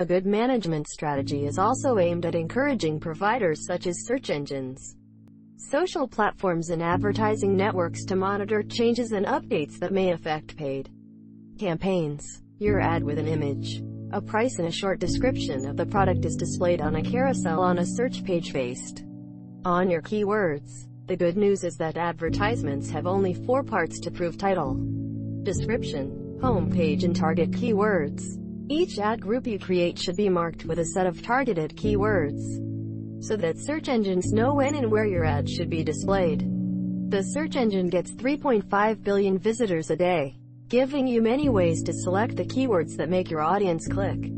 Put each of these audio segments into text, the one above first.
A good management strategy is also aimed at encouraging providers such as search engines, social platforms and advertising networks to monitor changes and updates that may affect paid campaigns. Your ad with an image, a price and a short description of the product is displayed on a carousel on a search page based on your keywords. The good news is that advertisements have only four parts to prove title, description, home page and target keywords. Each ad group you create should be marked with a set of targeted keywords, so that search engines know when and where your ad should be displayed. The search engine gets 3.5 billion visitors a day, giving you many ways to select the keywords that make your audience click.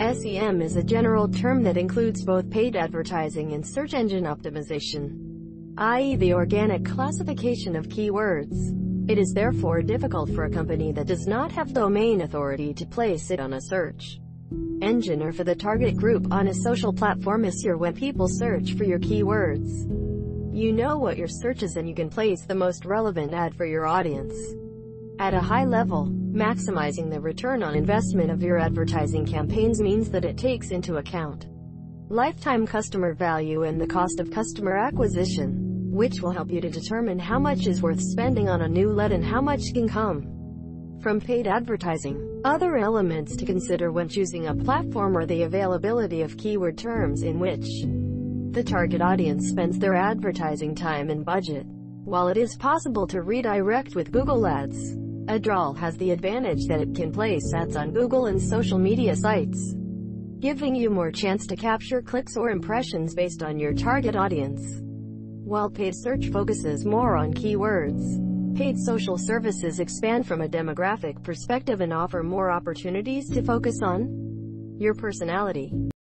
SEM is a general term that includes both paid advertising and search engine optimization, i.e. the organic classification of keywords. It is therefore difficult for a company that does not have domain authority to place it on a search engine or for the target group on a social platform is here when people search for your keywords. You know what your search is and you can place the most relevant ad for your audience. At a high level, maximizing the return on investment of your advertising campaigns means that it takes into account lifetime customer value and the cost of customer acquisition, which will help you to determine how much is worth spending on a new lead and how much can come from paid advertising. Other elements to consider when choosing a platform are the availability of keyword terms in which the target audience spends their advertising time and budget. While it is possible to redirect with Google Ads, AdRoll has the advantage that it can place ads on Google and social media sites, giving you more chance to capture clicks or impressions based on your target audience. While paid search focuses more on keywords, paid social services expand from a demographic perspective and offer more opportunities to focus on your personality.